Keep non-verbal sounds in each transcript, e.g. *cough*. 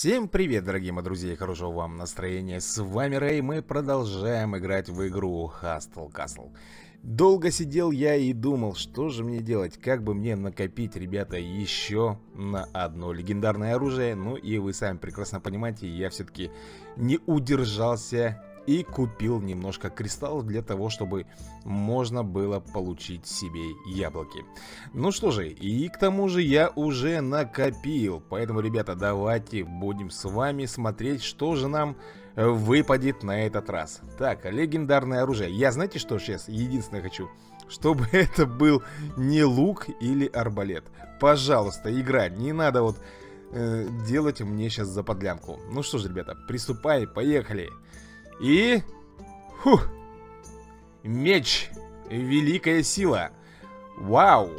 Всем привет, дорогие мои друзья, хорошего вам настроения. С вами Рэй, мы продолжаем играть в игру Hustle Castle. Долго сидел я и думал, что же мне делать, как бы мне накопить, ребята, еще на одно легендарное оружие. Ну и вы сами прекрасно понимаете, я все-таки не удержался и купил немножко кристаллов для того, чтобы можно было получить себе яблоки. Ну что же, и к тому же я уже накопил, поэтому, ребята, давайте будем с вами смотреть, что же нам выпадет на этот раз. Так, легендарное оружие. Я знаете, что сейчас единственное хочу? Чтобы *laughs* это был не лук или арбалет. Пожалуйста, игра, не надо вот э, делать мне сейчас за подлянку. Ну что же, ребята, приступай, поехали. И... Фух! Меч! Великая сила! Вау!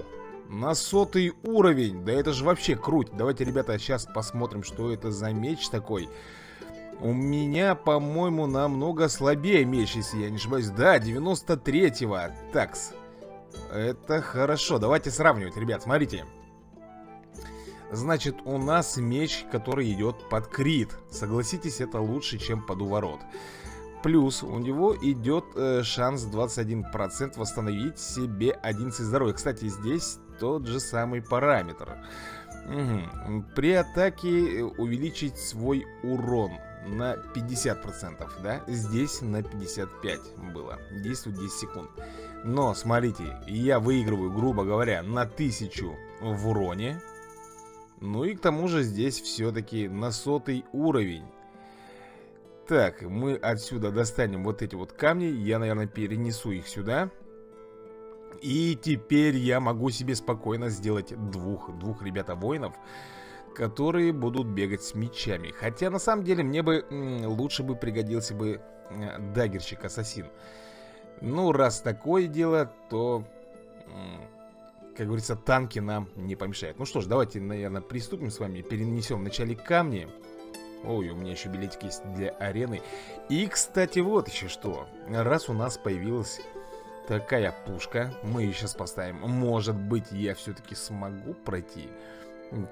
На сотый уровень! Да это же вообще круть! Давайте, ребята, сейчас посмотрим, что это за меч такой. У меня, по-моему, намного слабее меч, если я не ошибаюсь. Да, 93-го. Такс. Это хорошо. Давайте сравнивать, ребят, смотрите. Значит, у нас меч, который идет под крит. Согласитесь, это лучше, чем под уворот. Плюс у него идет э, шанс 21% восстановить себе 11 здоровья. Кстати, здесь тот же самый параметр. Угу. При атаке увеличить свой урон на 50%, да? Здесь на 55 было. Действует 10 секунд. Но, смотрите, я выигрываю, грубо говоря, на 1000 в уроне. Ну и к тому же здесь все-таки на сотый уровень. Так, мы отсюда достанем вот эти вот камни. Я, наверное, перенесу их сюда. И теперь я могу себе спокойно сделать двух, двух ребята воинов Которые будут бегать с мечами. Хотя, на самом деле, мне бы лучше бы пригодился бы э, дагерщик-ассасин. Ну, раз такое дело, то как говорится, танки нам не помешают. Ну что ж, давайте, наверное, приступим с вами. Перенесем вначале камни. Ой, у меня еще билетик есть для арены. И, кстати, вот еще что. Раз у нас появилась такая пушка, мы ее сейчас поставим. Может быть, я все-таки смогу пройти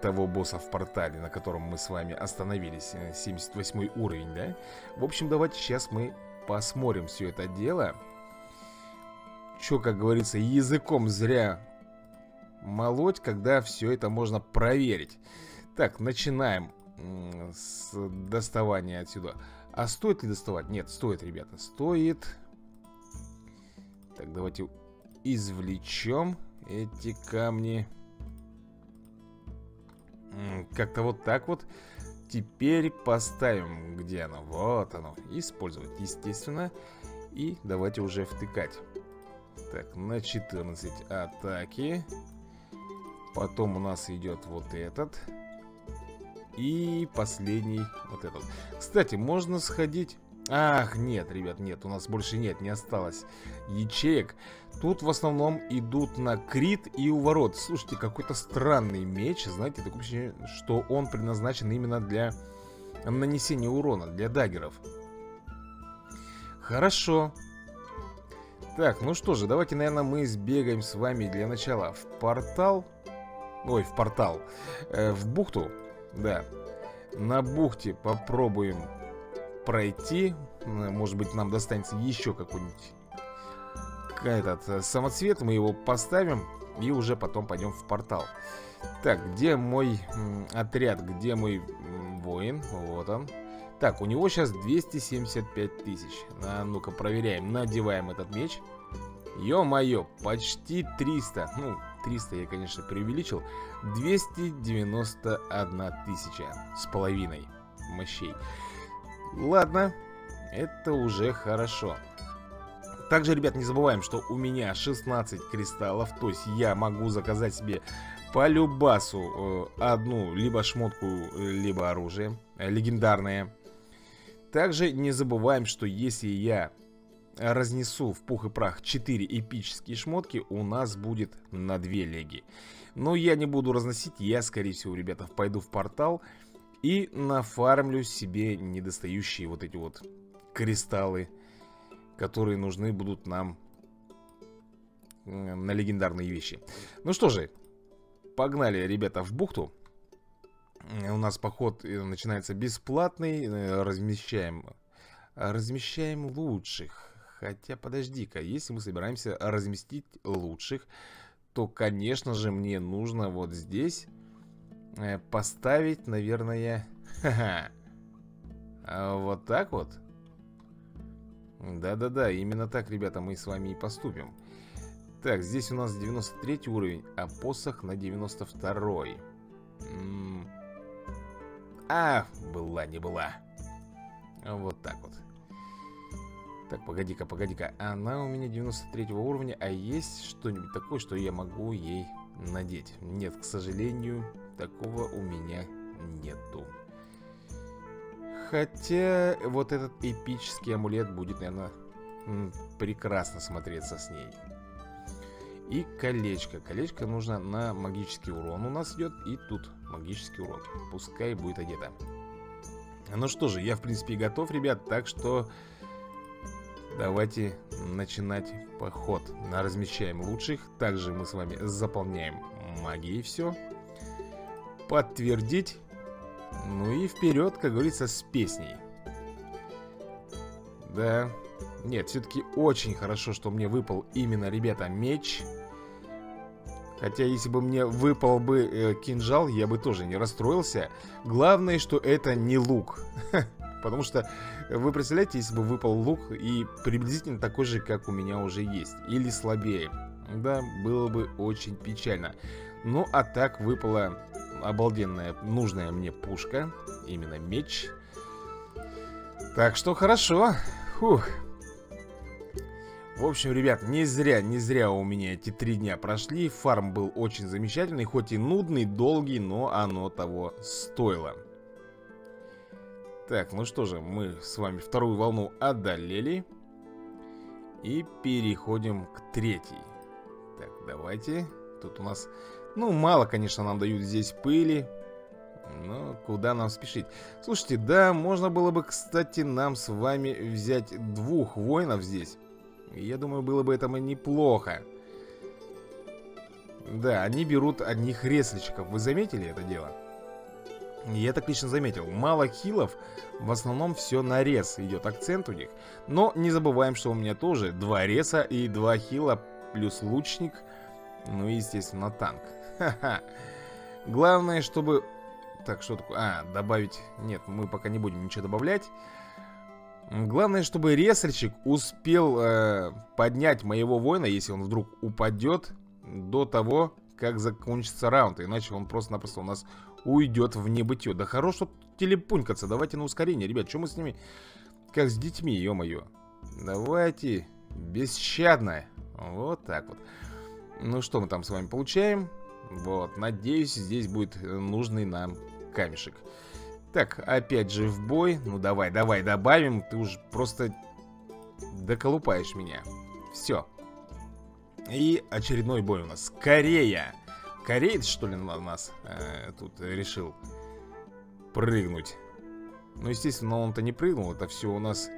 того босса в портале, на котором мы с вами остановились. 78 э, уровень, да? В общем, давайте сейчас мы посмотрим все это дело. Че, как говорится, языком зря молоть, когда все это можно проверить. Так, начинаем с доставания отсюда. А стоит ли доставать? Нет, стоит, ребята, стоит. Так, давайте извлечем эти камни. Как-то вот так вот. Теперь поставим, где оно? Вот оно. Использовать, естественно. И давайте уже втыкать. Так, на 14 атаки. Потом у нас идет вот этот. И последний вот этот. Кстати, можно сходить. Ах, нет, ребят, нет, у нас больше нет, не осталось ячеек. Тут в основном идут на крит и уворот Слушайте, какой-то странный меч Знаете, такое ощущение, что он предназначен именно для нанесения урона Для даггеров. Хорошо. Так, ну что же, давайте, наверное, мы сбегаем с вами для начала в портал Ой, в портал э, В бухту да. На бухте попробуем пройти. Может быть, нам достанется еще какой-нибудь этот э, самоцвет. Мы его поставим и уже потом пойдем в портал. Так, где мой отряд? Где мой воин? Вот он. Так, у него сейчас 275 тысяч. А, ну-ка, проверяем. Надеваем этот меч. Ё-моё, почти 300. Ну, 300 я, конечно, преувеличил. 291 тысяча с половиной мощей. Ладно, это уже хорошо. Также, ребят, не забываем, что у меня 16 кристаллов То есть я могу заказать себе по любасу э, одну либо шмотку, либо оружие э, Легендарное. Также не забываем, что если я разнесу в пух и прах 4 эпические шмотки, у нас будет на 2 леги. Но я не буду разносить, я, скорее всего, ребята, пойду в портал и нафармлю себе недостающие вот эти вот кристаллы, которые нужны будут нам на легендарные вещи. Ну что же, погнали, ребята, в бухту. У нас поход э, начинается бесплатный. Э, размещаем... Размещаем лучших. Хотя, подожди-ка, если мы собираемся разместить лучших, то, конечно же, мне нужно вот здесь э, поставить, наверное... *laughs* Вот так вот. Да-да-да, именно так, ребята, мы с вами и поступим. Так, здесь у нас 93 уровень, а посох на 92 -й. А, была не была. Вот так вот. Так, погоди-ка, погоди-ка. Она у меня 93 уровня, а есть что-нибудь такое, что я могу ей надеть? Нет, к сожалению, такого у меня нету. Хотя вот этот эпический амулет будет, наверное, прекрасно смотреться с ней. И колечко. Колечко нужно на магический урон у нас идет. И тут магический урон. Пускай будет одета. Ну что же, я в принципе готов, ребят. Так что давайте начинать поход. Размещаем лучших. Также мы с вами заполняем магией все. Подтвердить. Ну и вперед, как говорится, с песней. Да. Нет, все-таки очень хорошо, что мне выпал именно, ребята, меч. Хотя, если бы мне выпал бы э, кинжал, я бы тоже не расстроился. Главное, что это не лук. *laughs* Потому что, вы представляете, если бы выпал лук и приблизительно такой же, как у меня уже есть. Или слабее. Да, было бы очень печально. Ну, а так выпала обалденная, нужная мне пушка. Именно меч. Так что хорошо. Фух. В общем, ребят, не зря, не зря у меня эти три дня прошли. Фарм был очень замечательный, хоть и нудный, долгий, но оно того стоило. Так, ну что же, мы с вами вторую волну одолели. И переходим к третьей. Так, давайте. Тут у нас, ну, мало, конечно, нам дают здесь пыли. Но куда нам спешить? Слушайте, да, можно было бы, кстати, нам с вами взять двух воинов здесь. Я думаю, было бы это неплохо. Да, они берут одних ресличков. Вы заметили это дело? Я так лично заметил. Мало хилов, в основном все на рез идет акцент у них. Но не забываем, что у меня тоже два реса и два хила плюс лучник. Ну и, естественно, танк. Ха-ха. Главное, чтобы... Так, что такое? А, добавить... Нет, мы пока не будем ничего добавлять. Главное, чтобы ресальщик успел э, поднять моего воина, если он вдруг упадет, до того, как закончится раунд. Иначе он просто-напросто у нас уйдет в небытие. Да хорош тут телепунькаться. Давайте на ускорение, ребят. Что мы с ними... Как с детьми, ё-моё. Давайте бесщадно. Вот так вот. Ну что мы там с вами получаем? Вот, надеюсь, здесь будет нужный нам камешек. Так, опять же в бой. Ну давай, давай, добавим. Ты уж просто доколупаешь меня. Все. И очередной бой у нас. Корея. Кореец, что ли, на нас э, тут решил прыгнуть? Ну, естественно, он-то не прыгнул. Это все у нас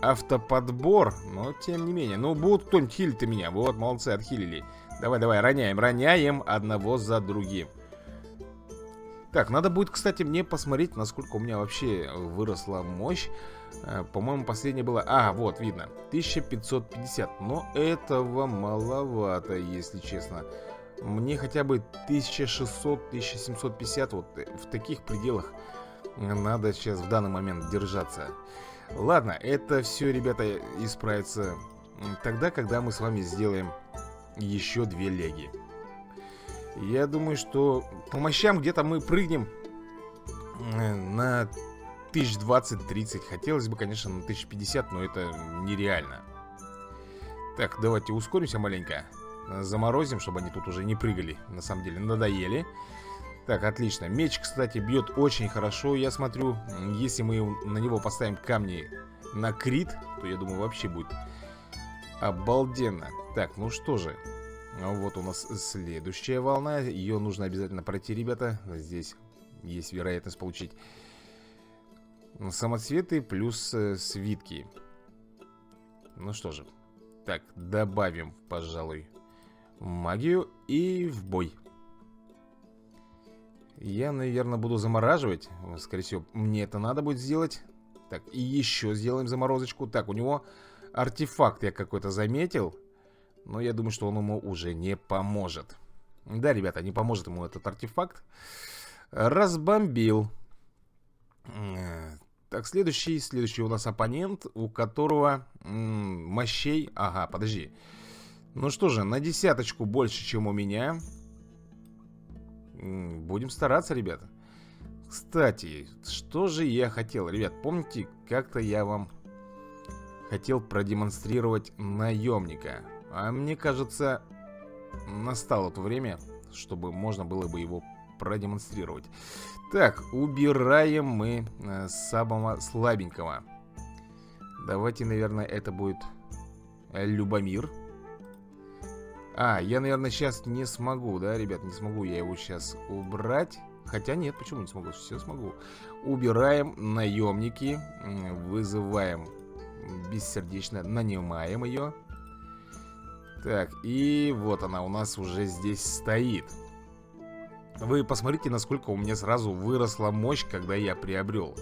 автоподбор. Но, тем не менее. Ну, будут кто-нибудь хилить меня. Вот, молодцы, отхилили. Давай, давай, роняем, роняем одного за другим. Так, надо будет, кстати, мне посмотреть, насколько у меня вообще выросла мощь. Э, по-моему, последняя была... А, вот, видно. 1550. Но этого маловато, если честно. Мне хотя бы 1600-1750. Вот э, в таких пределах надо сейчас в данный момент держаться. Ладно, это все, ребята, исправится тогда, когда мы с вами сделаем еще две леги. Я думаю, что по мощам где-то мы прыгнем э, на 1020-30. Хотелось бы, конечно, на 1050, но это нереально. Так, давайте ускоримся маленько. Заморозим, чтобы они тут уже не прыгали. На самом деле, надоели. Так, отлично. Меч, кстати, бьет очень хорошо. Я смотрю, если мы на него поставим камни на крит, то я думаю, вообще будет обалденно. Так, ну что же. Вот у нас следующая волна. Ее нужно обязательно пройти, ребята. Здесь есть вероятность получить самоцветы плюс э, свитки. Ну что же. Так, добавим, пожалуй, магию и в бой. Я, наверное, буду замораживать. Скорее всего, мне это надо будет сделать. Так, и еще сделаем заморозочку. Так, у него артефакт я какой-то заметил Но я думаю, что он ему уже не поможет. Да, ребята, не поможет ему этот артефакт. Разбомбил. Так, следующий, следующий у нас оппонент У которого мощей. Ага, подожди Ну что же, на десяточку больше, чем у меня. Будем стараться, ребята. Кстати, что же я хотел? Ребят, помните, как-то я вам хотел продемонстрировать наемника. А мне кажется, настало то время, чтобы можно было бы его продемонстрировать. Так, убираем мы э, самого слабенького. Давайте, наверное, это будет Любомир а, я, наверное, сейчас не смогу, да, ребят, не смогу я его сейчас убрать. Хотя нет, почему не смогу? Все смогу. Убираем наемники, вызываем бессердечно, нанимаем ее. Так, и вот она у нас уже здесь стоит. Вы посмотрите, насколько у меня сразу выросла мощь, когда я приобрел.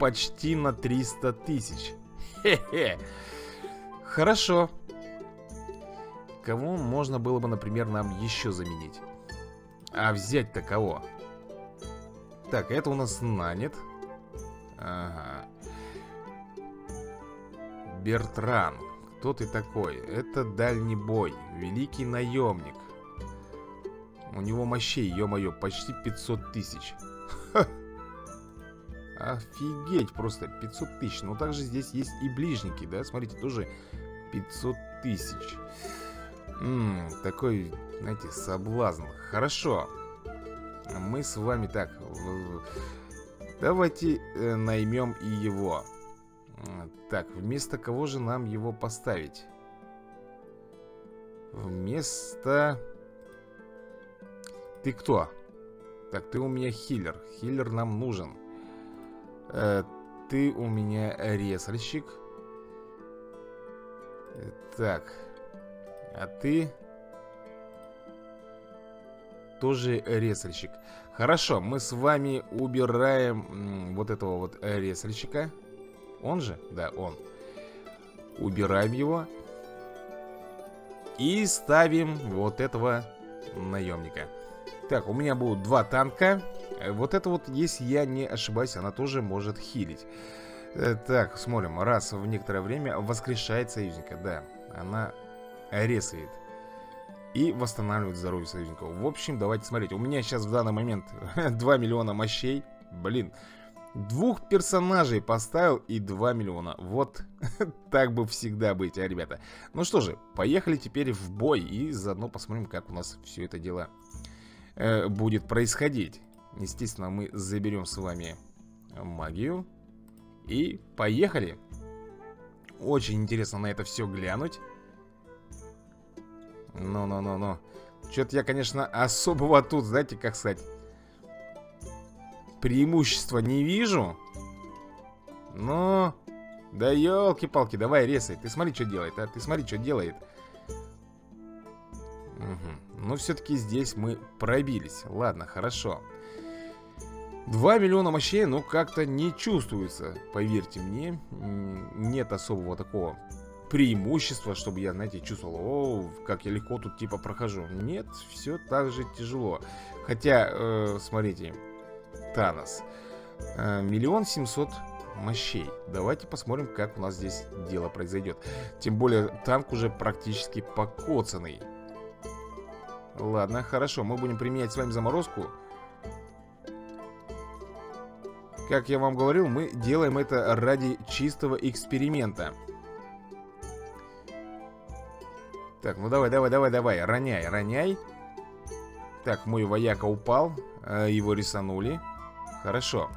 Почти на 300 тысяч. Хе-хе. Хорошо. Кого можно было бы, например, нам еще заменить? А взять-то кого? Так, это у нас нанят. Ага. Бертран. Кто ты такой? Это дальний бой. Великий наемник. У него мощей, ё-моё, почти 500 тысяч. Офигеть, просто 500 тысяч. Но также здесь есть и ближники, да? Смотрите, тоже 500 тысяч. Ммм, такой, знаете, соблазн. Хорошо. Мы с вами так... Давайте э, наймем и его. Так, вместо кого же нам его поставить? Вместо... Ты кто? Так, ты у меня хиллер. Хиллер нам нужен. Э, ты у меня резальщик. Э, так. А ты... Тоже резальщик. Хорошо, мы с вами убираем вот этого вот резальщика. Он же? Да, он. Убираем его. И ставим вот этого наемника. Так, у меня будут два танка. Вот это вот, если я не ошибаюсь, она тоже может хилить. Э, так, смотрим. Раз в некоторое время воскрешает союзника. Да, она резает и восстанавливает здоровье союзников. В общем, давайте смотреть. У меня сейчас в данный момент *laughs* 2 миллиона мощей. Блин, двух персонажей поставил и 2 миллиона. Вот *laughs* так бы всегда быть, а, ребята. Ну что же, поехали теперь в бой и заодно посмотрим, как у нас все это дело э, будет происходить. Естественно, мы заберем с вами магию и поехали. Очень интересно на это все глянуть. Ну-ну-ну-ну. Что-то я, конечно, особого тут, знаете, как сказать, преимущества не вижу. Но... Да елки-палки, давай резай. Ты смотри, что делает, а? Ты смотри, что делает. Угу. Но все-таки здесь мы пробились. Ладно, хорошо. 2 миллиона мощей, ну, как-то не чувствуется, поверьте мне. Нет особого такого преимущество, чтобы я, знаете, чувствовал, о, как я легко тут типа прохожу. Нет, все так же тяжело. Хотя, э, смотрите, Танос. Э, миллион семьсот мощей. Давайте посмотрим, как у нас здесь дело произойдет. Тем более, танк уже практически покоцанный. Ладно, хорошо, мы будем применять с вами заморозку. Как я вам говорил, мы делаем это ради чистого эксперимента. Так, ну давай, давай, давай, давай, роняй, роняй. Так, мой вояка упал э, Его рисанули. Хорошо.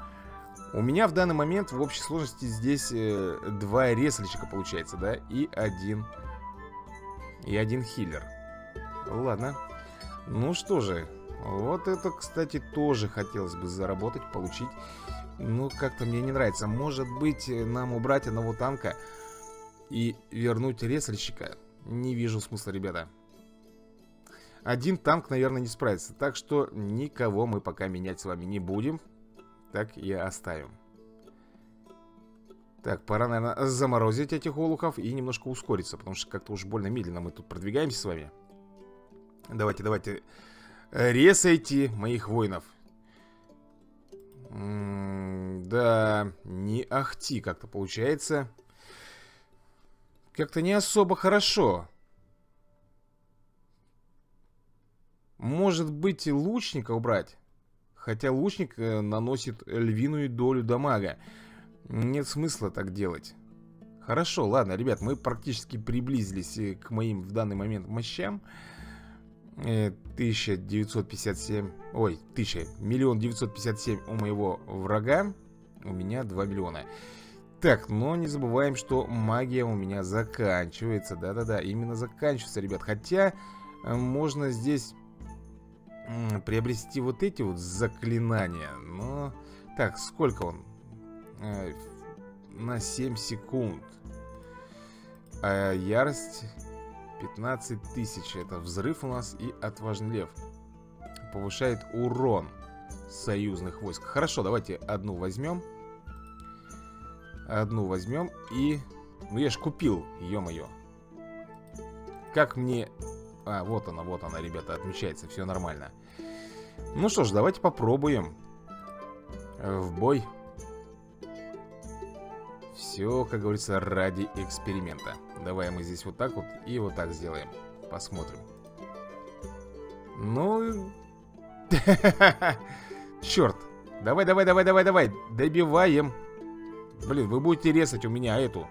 У меня в данный момент в общей сложности здесь э, Два ресличика получается, да? И один И один хиллер. Ладно. Ну что же Вот это, кстати, тоже хотелось бы заработать, получить. Ну, как-то мне не нравится. Может быть, нам убрать одного танка И вернуть ресличика не вижу смысла, ребята один танк, наверное, не справится. Так что никого мы пока менять с вами не будем. Так и оставим. Так, пора, наверное, заморозить этих олухов и немножко ускориться, потому что как-то уж больно медленно мы тут продвигаемся с вами. Давайте, давайте, резайте моих воинов. М -м да, не ахти как-то получается. Как-то не особо хорошо. Может быть, лучника убрать? Хотя лучник э, наносит львиную долю дамага. Нет смысла так делать. Хорошо, ладно, ребят, мы практически приблизились э, к моим в данный момент мощам. 1957, э, ой, 1000, миллион 957 у моего врага. У меня 2 миллиона. Так, но не забываем, что магия у меня заканчивается. Да-да-да, именно заканчивается, ребят. Хотя можно здесь приобрести вот эти вот заклинания. Но... Так, сколько он? Э, на 7 секунд. А ярость 15 тысяч. Это взрыв у нас и отважный лев. Повышает урон союзных войск. Хорошо, давайте одну возьмем. Одну возьмем и... Ну я ж купил, ё-моё. Как мне а, вот она, вот она, ребята, отмечается, все нормально. Ну что ж, давайте попробуем. В бой. Все, как говорится, ради эксперимента. Давай мы здесь вот так вот и вот так сделаем. Посмотрим. Ну... *laughs* Черт. Давай, давай, давай, давай, давай Добиваем Блин, вы будете резать у меня эту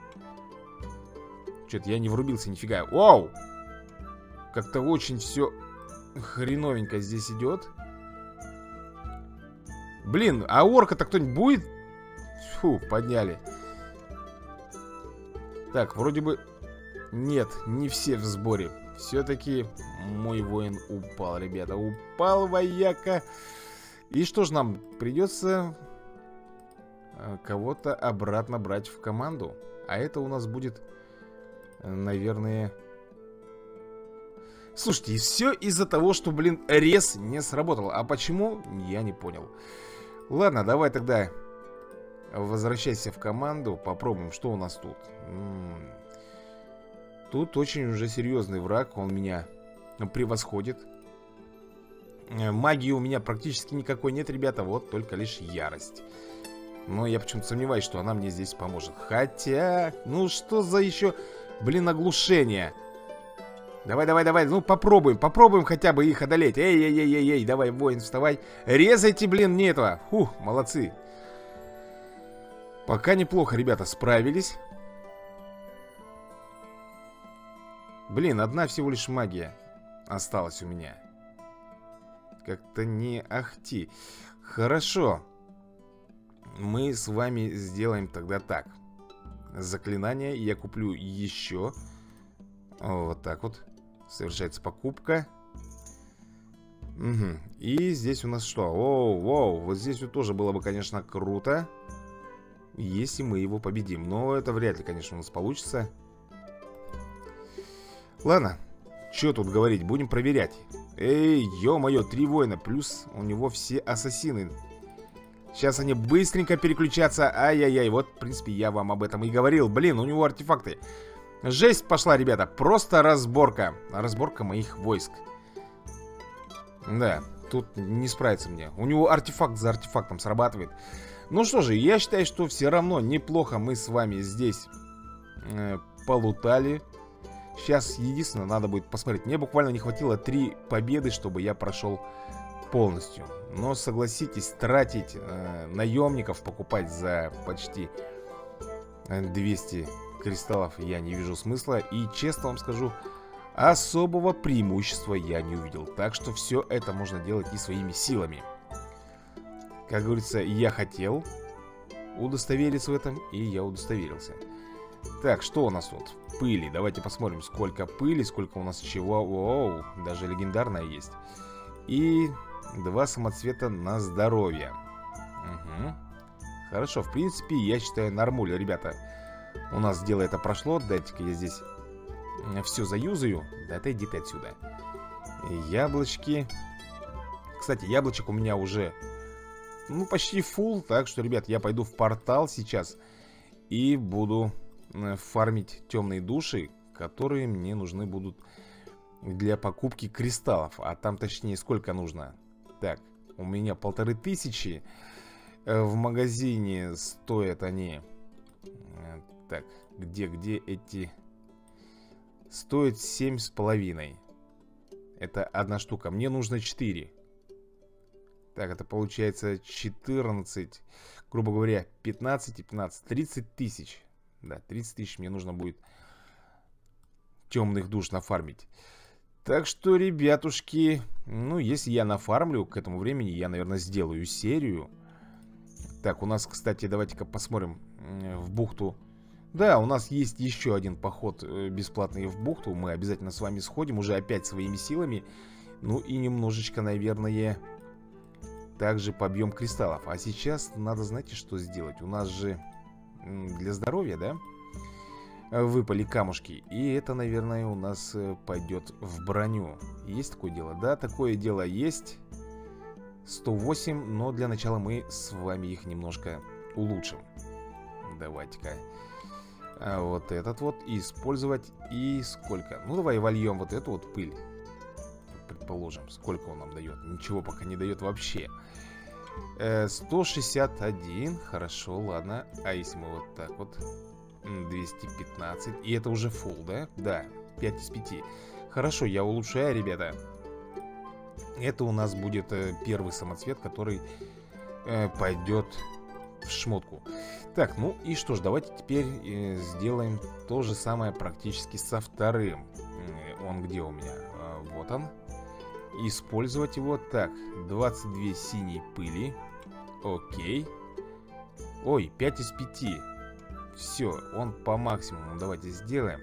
Что-то я не врубился нифига Вау! Как-то очень все хреновенько здесь идет. Блин, а орка-то кто-нибудь будет? Фу, подняли. Так, вроде бы... Нет, не все в сборе. Все-таки мой воин упал, ребята. Упал вояка. И что ж нам? Придется кого-то обратно брать в команду. А это у нас будет, э, наверное... Слушайте, все из-за того, что, блин, рез не сработал. А почему? Я не понял. Ладно, давай тогда возвращайся в команду. Попробуем, что у нас тут. М -м -м. Тут очень уже серьезный враг. Он меня превосходит. Э, магии у меня практически никакой нет, ребята. Вот только лишь ярость. Но я почему-то сомневаюсь, что она мне здесь поможет. Хотя, ну что за еще, блин, оглушение. Давай, давай, давай, ну попробуем, попробуем хотя бы их одолеть. Эй, эй, эй, эй, эй, давай, воин, вставай. Резайте, блин, мне этого. Фух, молодцы. Пока неплохо, ребята, справились. Блин, одна всего лишь магия осталась у меня. Как-то не ахти. Хорошо. Мы с вами сделаем тогда так. Заклинание я куплю еще. Вот так вот. Совершается покупка. Угу. И здесь у нас что? Оу, воу, вот здесь вот тоже было бы, конечно, круто. Если мы его победим. Но это вряд ли, конечно, у нас получится. Ладно. Что тут говорить? Будем проверять. Эй, ё-моё, три воина. Плюс у него все ассасины. Сейчас они быстренько переключатся. Ай-яй-яй. Вот, в принципе, я вам об этом и говорил. Блин, у него артефакты. Жесть пошла, ребята. Просто разборка. Разборка моих войск. Да, тут не справится мне. У него артефакт за артефактом срабатывает. Ну что же, я считаю, что все равно неплохо мы с вами здесь э, полутали. Сейчас единственное, надо будет посмотреть. Мне буквально не хватило три победы, чтобы я прошел полностью. Но согласитесь, тратить э, наемников, покупать за почти 200 кристаллов я не вижу смысла. И честно вам скажу, особого преимущества я не увидел. Так что все это можно делать и своими силами. Как говорится, я хотел удостовериться в этом, и я удостоверился. Так, что у нас тут? Пыли. Давайте посмотрим, сколько пыли, сколько у нас чего. Оу, даже легендарная есть. И два самоцвета на здоровье. Угу. Хорошо, в принципе, я считаю нормуль, ребята. У нас дело это прошло. Дайте-ка я здесь все заюзаю. Да отойди ты отсюда. Яблочки. Кстати, яблочек у меня уже, ну, почти full. Так что, ребят, я пойду в портал сейчас и буду э, фармить темные души, которые мне нужны будут для покупки кристаллов. А там, точнее, сколько нужно? Так, у меня полторы тысячи. Э, в магазине стоят они... Э, так, где-где эти... Стоит семь с половиной. Это одна штука. Мне нужно 4. Так, это получается 14, грубо говоря, 15 и 15, 30 тысяч. Да, 30 тысяч мне нужно будет темных душ нафармить. Так что, ребятушки, ну, если я нафармлю, к этому времени я, наверное, сделаю серию. Так, у нас, кстати, давайте-ка посмотрим в бухту. Да, у нас есть еще один поход э, бесплатный в бухту. Мы обязательно с вами сходим, уже опять своими силами. Ну и немножечко, наверное, также побьем кристаллов. А сейчас надо, знаете, что сделать? У нас же для здоровья, да? Выпали камушки. И это, наверное, у нас э, пойдет в броню. Есть такое дело? Да, такое дело есть. 108, но для начала мы с вами их немножко улучшим. Давайте-ка а вот этот вот использовать и сколько? Ну, давай вольем вот эту вот пыль. Предположим, сколько он нам дает. Ничего пока не дает вообще. Э, 161, хорошо, ладно. А если мы вот так вот... 215. И это уже full, да? Да, 5 из 5. Хорошо, я улучшаю, ребята. Это у нас будет э, первый самоцвет, который э, пойдет в шмотку. Так, ну и что ж, давайте теперь э, сделаем то же самое практически со вторым. Он где у меня? А, вот он. Использовать его. Так, 22 синей пыли. Окей. Ой, 5 из 5. Все, он по максимуму. Давайте сделаем.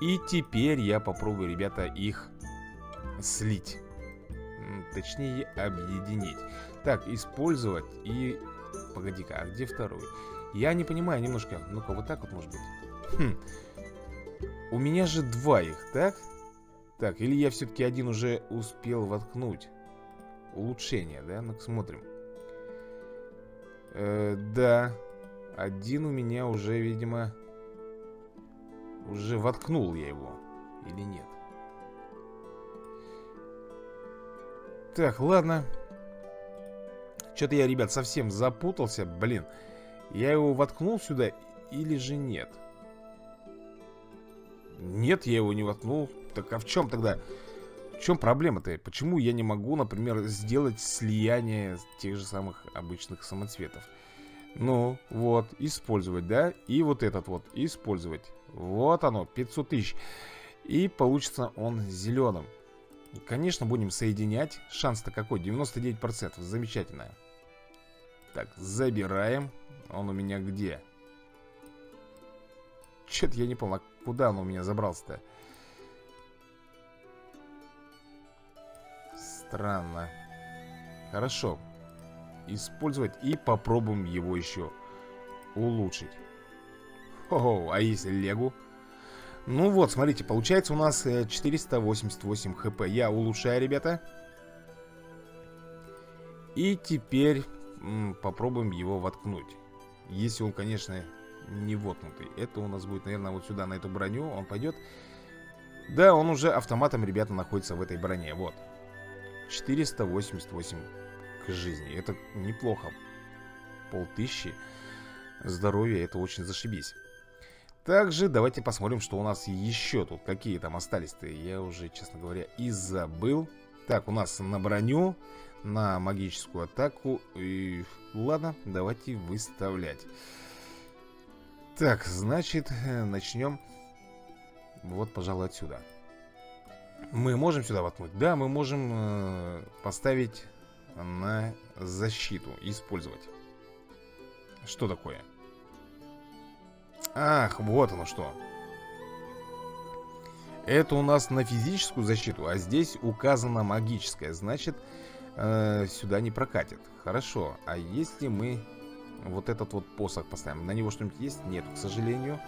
И теперь я попробую, ребята, их слить. Точнее, объединить. Так, использовать и Погоди-ка, а где второй? Я не понимаю немножко. Ну-ка, вот так вот может быть. Хм. У меня же два их, так? Так, или я все-таки один уже успел воткнуть? Улучшение, да? Ну-ка, смотрим. Э, да. Один у меня уже, видимо... Уже воткнул я его. Или нет? Так, ладно. Что-то я, ребят, совсем запутался. Блин, я его воткнул сюда или же нет? Нет, я его не воткнул. Так а в чем тогда? В чем проблема-то? Почему я не могу, например, сделать слияние тех же самых обычных самоцветов? Ну, вот, использовать, да? И вот этот вот, использовать. Вот оно, 500 тысяч. И получится он зеленым. Конечно, будем соединять. Шанс-то какой? 99%. Замечательно. Так, забираем. Он у меня где? Че-то я не понял, а куда он у меня забрался-то? Странно. Хорошо. Использовать и попробуем его еще улучшить. О, а если Легу? Ну вот, смотрите, получается у нас 488 э, хп. Я улучшаю, ребята. И теперь попробуем его воткнуть. Если он, конечно, не воткнутый. Это у нас будет, наверное, вот сюда, на эту броню. Он пойдет. Да, он уже автоматом, ребята, находится в этой броне. Вот. 488 к жизни. Это неплохо. Полтыщи. Здоровье, это очень зашибись. Также давайте посмотрим, что у нас еще тут. Какие там остались-то. Я уже, честно говоря, и забыл. Так, у нас на броню на магическую атаку. И ладно, давайте выставлять. Так, значит, начнем вот, пожалуй, отсюда. Мы можем сюда воткнуть? Да, мы можем э, поставить на защиту, использовать. Что такое? Ах, вот оно что. Это у нас на физическую защиту, а здесь указано магическая. Значит, э, сюда не прокатит. Хорошо, а если мы вот этот вот посох поставим, на него что-нибудь есть? Нет, к сожалению.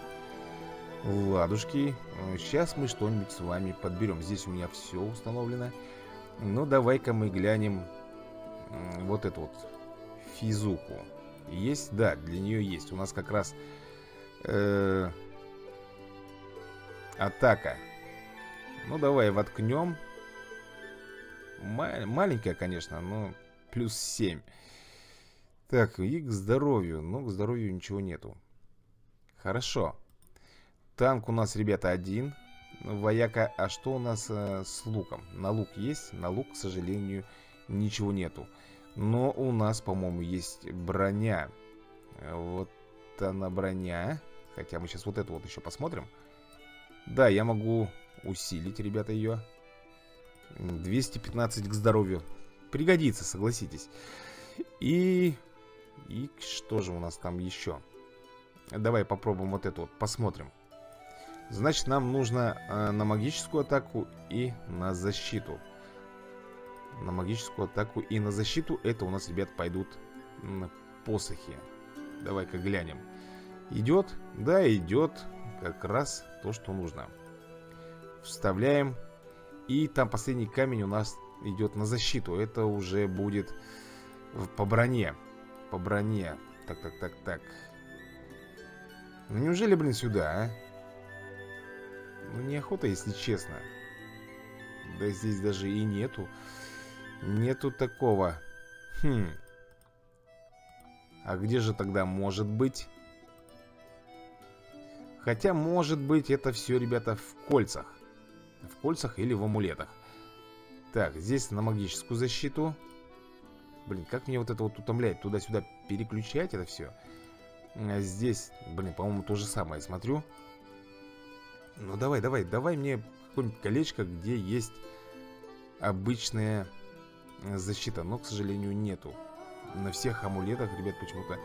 Ладушки, сейчас мы что-нибудь с вами подберем. Здесь у меня все установлено. Ну, давай-ка мы глянем вот эту вот физуху. Есть? Да, для нее есть. У нас как раз э, атака. Ну, давай воткнем. Ма маленькая, конечно, но плюс 7. Так, и к здоровью. Ну, к здоровью ничего нету. Хорошо. Танк у нас, ребята, один. Вояка, а что у нас э, с луком? На лук есть? На лук, к сожалению, ничего нету. Но у нас, по-моему, есть броня. Вот она броня. Хотя мы сейчас вот эту вот еще посмотрим. Да, я могу усилить, ребята, ее. 215 к здоровью. Пригодится, согласитесь. И... И что же у нас там еще? Давай попробуем вот это вот, посмотрим. Значит, нам нужно э, на магическую атаку и на защиту. На магическую атаку и на защиту это у нас, ребят, пойдут посохи. Давай-ка глянем. Идет? Да, идет. Как раз то, что нужно. Вставляем. И там последний камень у нас идет на защиту. Это уже будет по броне. По броне. Так, так, так, так. Ну неужели, блин, сюда, а? Ну, неохота, если честно. Да здесь даже и нету. Нету такого. Хм. А где же тогда может быть? Хотя, может быть, это все, ребята, в кольцах. В кольцах или в амулетах. Так, здесь на магическую защиту. Блин, как мне вот это вот утомляет туда-сюда переключать это все. А здесь, блин, по-моему, то же самое. Смотрю. Ну давай, давай, давай мне какое-нибудь колечко, где есть обычная защита. Но, к сожалению, нету. На всех амулетах, ребят, почему-то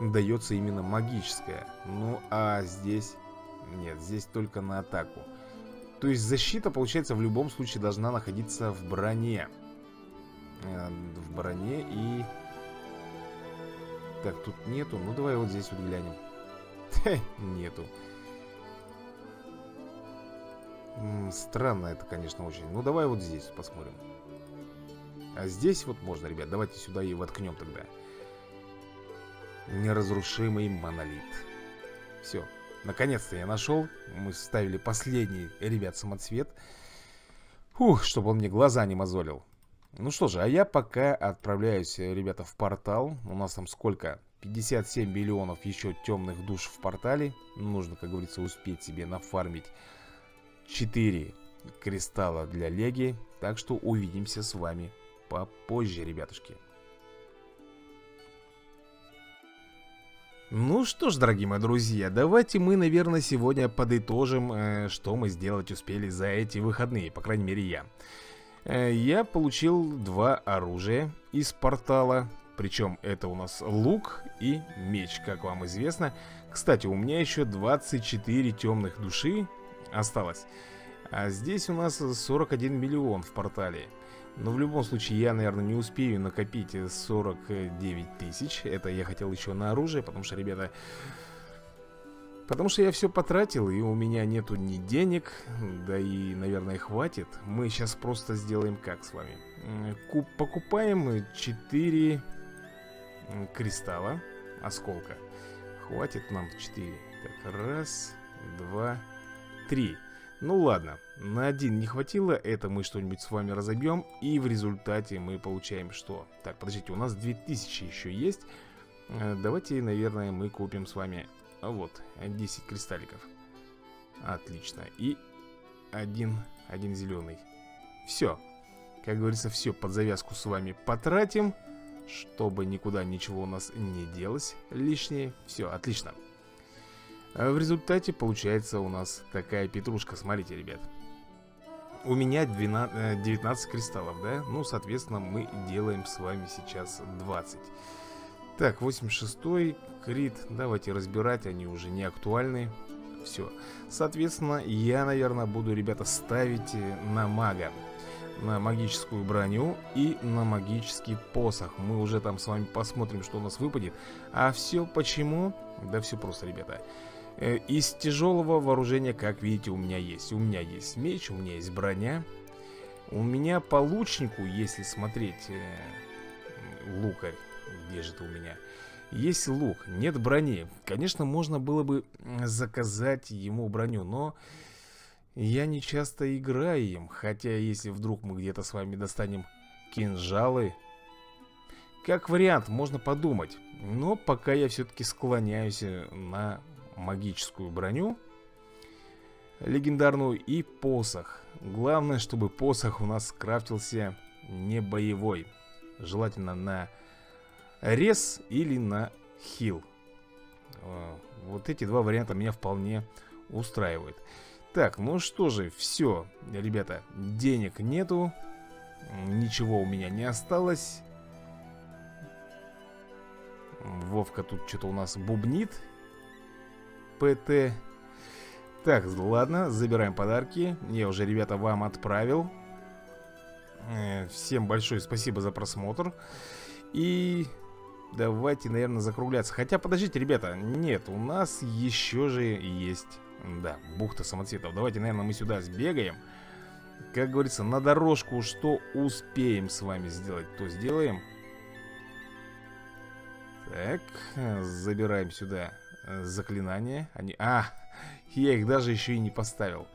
дается именно магическая. Ну, а здесь... Нет, здесь только на атаку. То есть защита, получается, в любом случае должна находиться в броне. Э, в броне и... Так, тут нету. Ну, давай вот здесь вот глянем. Нету. Странно это, конечно, очень. Ну, давай вот здесь посмотрим. А здесь вот можно, ребят. Давайте сюда и воткнем тогда. Неразрушимый монолит. Все. Наконец-то я нашел. Мы ставили последний, ребят, самоцвет. Фух, чтобы он мне глаза не мозолил. Ну что же, а я пока отправляюсь, ребята, в портал. У нас там сколько? 57 миллионов еще темных душ в портале. Нужно, как говорится, успеть себе нафармить 4 кристалла для леги. Так что увидимся с вами попозже, ребятушки. Ну что ж, дорогие мои друзья, давайте мы, наверное, сегодня подытожим, э, что мы сделать успели за эти выходные, по крайней мере я. Э, я получил два оружия из портала, причем это у нас лук и меч, как вам известно. Кстати, у меня еще 24 темных души осталось. А здесь у нас 41 миллион в портале. Но в любом случае я, наверное, не успею накопить 49 тысяч. Это я хотел еще на оружие, потому что, ребята... Потому что я все потратил, и у меня нету ни денег, да и, наверное, хватит. Мы сейчас просто сделаем как с вами? Куп покупаем 4 кристалла, осколка. Хватит нам 4. Так, раз, два, три. Ну ладно, на один не хватило, это мы что-нибудь с вами разобьем, и в результате мы получаем что? Так, подождите, у нас 2000 еще есть. Э, давайте, наверное, мы купим с вами, а вот, 10 кристалликов. Отлично, и один, один зеленый. Все, как говорится, все под завязку с вами потратим, чтобы никуда ничего у нас не делось лишнее. Все, отлично. А в результате получается у нас такая петрушка, смотрите, ребят. У меня 12, 19 э, кристаллов, да? Ну, соответственно, мы делаем с вами сейчас 20 Так, 86 крит, давайте разбирать, они уже не актуальны. Все, соответственно, я, наверное, буду, ребята, ставить э, на мага. На магическую броню и на магический посох. Мы уже там с вами посмотрим, что у нас выпадет. А все почему? Да все просто, ребята. Э, из тяжелого вооружения, как видите, у меня есть. У меня есть меч, у меня есть броня. У меня по лучнику, если смотреть э, Лукарь, где же ты у меня Есть лук, нет брони. Конечно, можно было бы заказать ему броню Но я не часто играю им. Хотя, если вдруг мы где-то с вами достанем кинжалы Как вариант, можно подумать. Но пока я все-таки склоняюсь на магическую броню Легендарную и посох. Главное, чтобы посох у нас скрафтился не боевой. Желательно на рез или на хил. Вот эти два варианта меня вполне устраивают. Так, ну что же, все, ребята, денег нету Ничего у меня не осталось. Вовка тут что-то у нас бубнит ПТ так, ладно, забираем подарки. Я уже, ребята, вам отправил. Э, Всем большое спасибо за просмотр. И давайте, наверное, закругляться. Хотя, подождите, ребята, нет, у нас еще же есть Да, бухта самоцветов. Давайте, наверное, мы сюда сбегаем. Как говорится, на дорожку Что успеем с вами сделать, то сделаем. Так, забираем сюда э, заклинания Они... А, *laughs* я их даже еще и не поставил.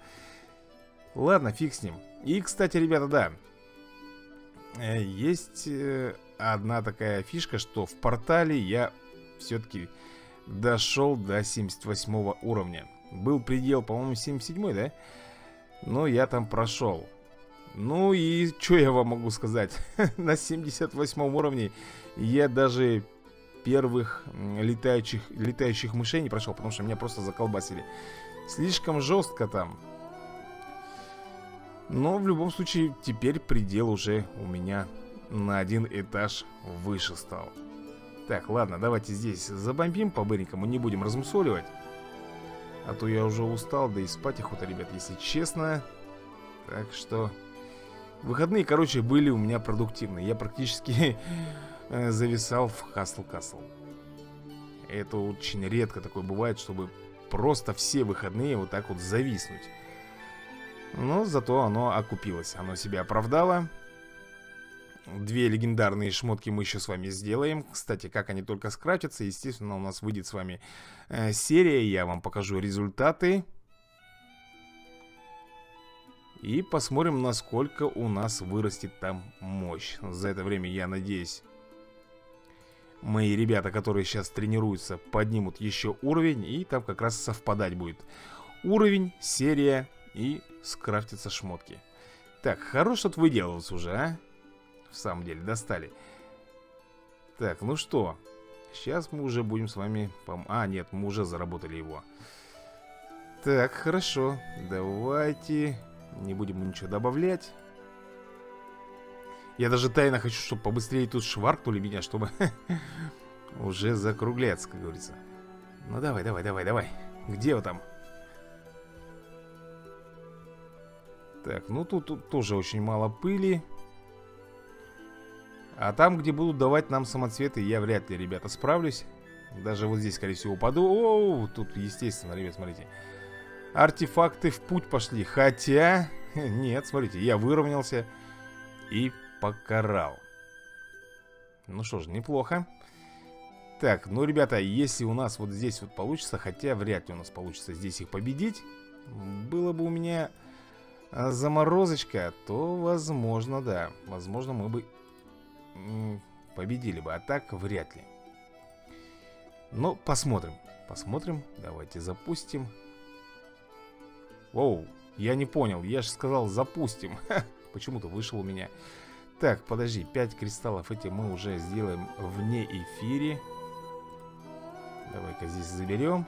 Ладно, фиг с ним. И, кстати, ребята, да. Э, Есть э, одна такая фишка, что в портале я все-таки дошел до 78 уровня. Был предел, по-моему, 77, да? Но я там прошел Ну и что я вам могу сказать? *laughs* На 78 уровне я даже первых летающих, летающих мышей не прошел, потому что меня просто заколбасили. Слишком жестко там. Но в любом случае, теперь предел уже у меня на один этаж выше стал. Так, ладно, давайте здесь забомбим по-быренькому, не будем размусоливать. А то я уже устал, да и спать охота, ребят, если честно. Так что... Выходные, короче, были у меня продуктивные. Я практически *laughs* зависал в Хасл Касл. Это очень редко такое бывает, чтобы просто все выходные вот так вот зависнуть. Но зато оно окупилось, оно себя оправдало. Две легендарные шмотки мы еще с вами сделаем. Кстати, как они только скрафтятся, естественно, у нас выйдет с вами э, серия. Я вам покажу результаты. И посмотрим, насколько у нас вырастет там мощь. За это время, я надеюсь, мои ребята, которые сейчас тренируются, поднимут еще уровень, и там как раз совпадать будет уровень, серия и скрафтятся шмотки. Так, хорош тут выделывался уже, а? В самом деле, достали. Так, ну что, сейчас мы уже будем с вами... Пом... А, нет, мы уже заработали его. Так, хорошо, давайте не будем ничего добавлять. Я даже тайно хочу, чтобы побыстрее тут шваркнули меня, чтобы *laughs* уже закругляться, как говорится. Ну давай, давай, давай, давай. Где вы там? Так, ну тут, тут тоже очень мало пыли. А там, где будут давать нам самоцветы, я вряд ли, ребята, справлюсь. Даже вот здесь, скорее всего, упаду. О, тут, естественно, ребят, смотрите. Артефакты в путь пошли. Хотя... *laughs* Нет, смотрите, я выровнялся. И покарал. Ну что ж, неплохо. Так, ну, ребята, если у нас вот здесь вот получится, хотя вряд ли у нас получится здесь их победить, было бы у меня а, заморозочка, то, возможно, да, возможно, мы бы победили бы, а так вряд ли. Но посмотрим, посмотрим, давайте запустим. Воу, я не понял, я же сказал запустим, *laughs* почему-то вышел у меня. Так, подожди, 5 кристаллов эти мы уже сделаем вне эфире. Давай-ка здесь заберем.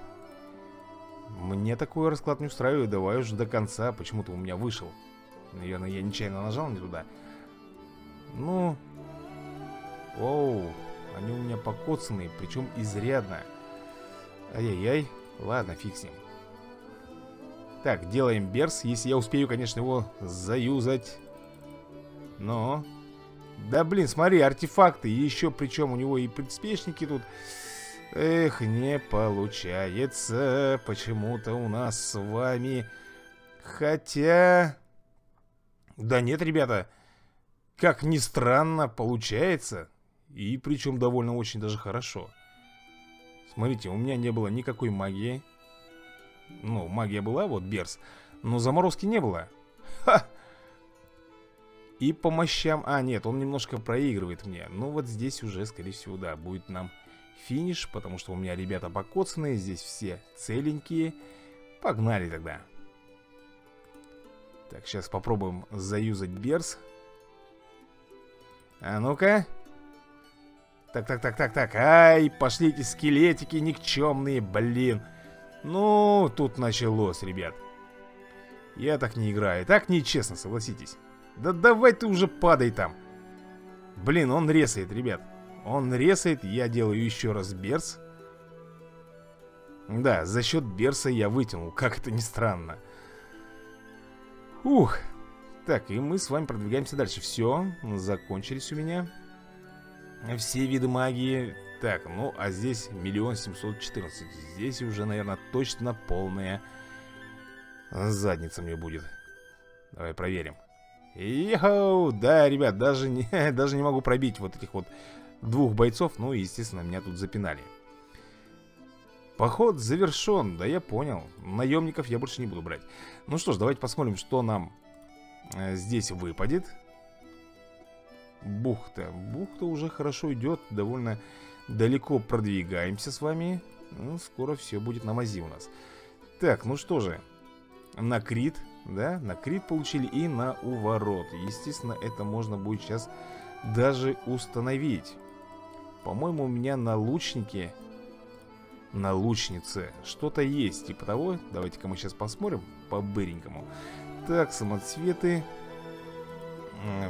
Мне такой расклад не устраивает. Давай уже до конца. Почему-то у меня вышел. Наверное, я нечаянно нажал не туда. Ну. Оу. Они у меня покоцанные. Причем изрядно. Ай-яй-яй. Ладно, ним. Так, делаем берс. Если я успею, конечно, его заюзать. Но... Да блин, смотри, артефакты. Еще причем у него и предспешники тут. Эх, не получается почему-то у нас с вами. Хотя... Да нет, ребята, как ни странно, получается. И причем довольно очень даже хорошо. Смотрите, у меня не было никакой магии. Ну, магия была, вот Берс. Но заморозки не было. Ха! И по мощам... А, нет, он немножко проигрывает мне. Ну, вот здесь уже, скорее всего, да, будет нам финиш. Потому что у меня ребята покоцанные. Здесь все целенькие. Погнали тогда. Так, сейчас попробуем заюзать Берс. А ну-ка. Так, так, так, так, так. Ай, пошли эти скелетики никчемные, блин. Ну, тут началось, ребят. Я так не играю. Так нечестно, согласитесь. Да давай ты уже падай там. Блин, он резает, ребят. Он резает, я делаю еще раз берс. Да, за счет берса я вытянул, как это ни странно. Ух, так, и мы с вами продвигаемся дальше. Все, закончились у меня все виды магии. Так, ну, а здесь миллион семьсот четырнадцать. Здесь уже, наверное, точно полная задница мне будет. Давай проверим. Йоу, да, ребят, даже не, *laughs* даже не могу пробить вот этих вот двух бойцов. Ну, естественно, меня тут запинали. Поход завершен, да я понял. Наемников я больше не буду брать. Ну что ж, давайте посмотрим, что нам Э, здесь выпадет. Бухта. Бухта уже хорошо идет, довольно далеко продвигаемся с вами. Ну, скоро все будет на мази у нас. Так, ну что же. На крит, да, на крит получили и на уворот. Естественно, это можно будет сейчас даже установить. По-моему, у меня на лучнике, на лучнице что-то есть. Типа того, давайте-ка мы сейчас посмотрим по-быренькому. Так, самоцветы.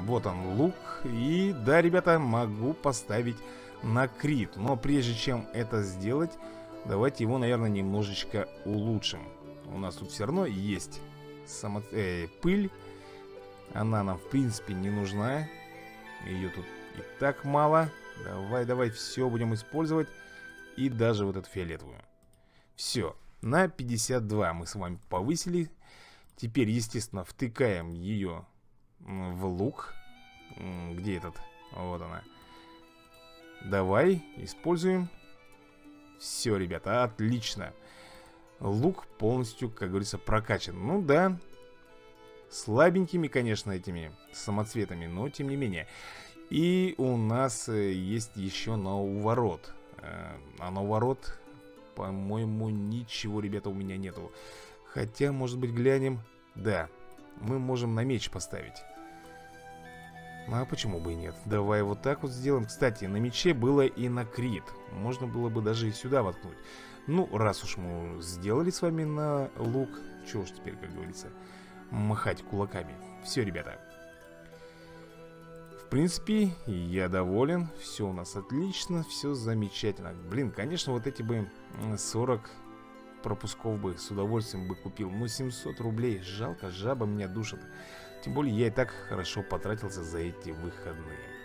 Вот он, лук. И да, ребята, могу поставить на крит. Но прежде чем это сделать, давайте его, наверное, немножечко улучшим. У нас тут все равно есть само... э, пыль. Она нам, в принципе, не нужна. Ее тут и так мало. Давай, давай, все будем использовать. И даже вот эту фиолетовую. Все, на 52 мы с вами повысили Теперь, естественно, втыкаем ее в лук. Где этот? Вот она. Давай, используем. Все, ребята, отлично. Лук полностью, как говорится, прокачан. Ну да, слабенькими, конечно, этими самоцветами, но тем не менее. И у нас э, есть еще на уворот. Э, а на уворот, по-моему, ничего, ребята, у меня нету. Хотя, может быть, глянем. Да, мы можем на меч поставить. Ну, а почему бы и нет? Давай вот так вот сделаем. Кстати, на мече было и на крит. Можно было бы даже и сюда воткнуть. Ну, раз уж мы сделали с вами на лук, чего уж теперь, как говорится, махать кулаками. Все, ребята. В принципе, я доволен. Все у нас отлично, все замечательно. Блин, конечно, вот эти бы 40 пропусков бы с удовольствием бы купил. Но 700 рублей, жалко, жаба меня душит. Тем более я и так хорошо потратился за эти выходные.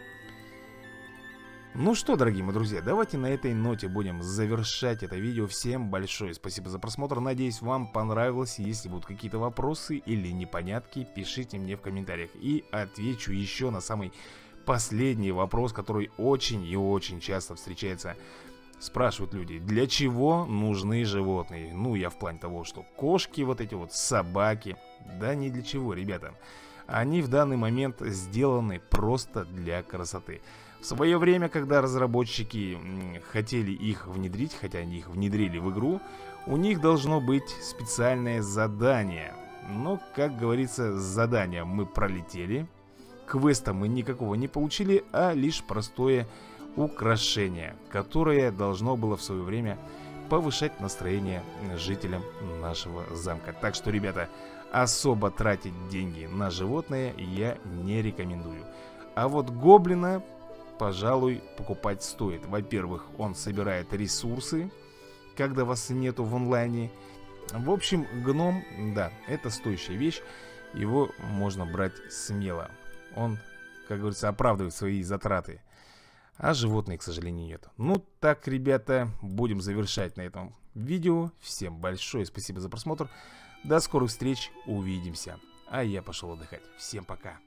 Ну что, дорогие мои друзья, давайте на этой ноте будем завершать это видео. Всем большое спасибо за просмотр. Надеюсь, вам понравилось. Если будут какие-то вопросы или непонятки, пишите мне в комментариях. И отвечу еще на самый последний вопрос, который очень и очень часто встречается Спрашивают люди, для чего нужны животные? Ну, я в плане того, что кошки, вот эти вот собаки. Да не для чего, ребята. Они в данный момент сделаны просто для красоты. В свое время, когда разработчики хотели их внедрить, хотя они их внедрили в игру, у них должно быть специальное задание. Но, как говорится, задание мы пролетели. Квеста мы никакого не получили, а лишь простое украшение, которое должно было в свое время повышать настроение жителям нашего замка. Так что, ребята, особо тратить деньги на животное я не рекомендую. А вот гоблина, пожалуй, покупать стоит. Во-первых, он собирает ресурсы, когда вас нету в онлайне. В общем, гном, да, это стоящая вещь. Его можно брать смело. Он, как говорится, оправдывает свои затраты. А животных, к сожалению, нет. Ну так, ребята, будем завершать на этом видео. Всем большое спасибо за просмотр. До скорых встреч, увидимся. А я пошел отдыхать. Всем пока.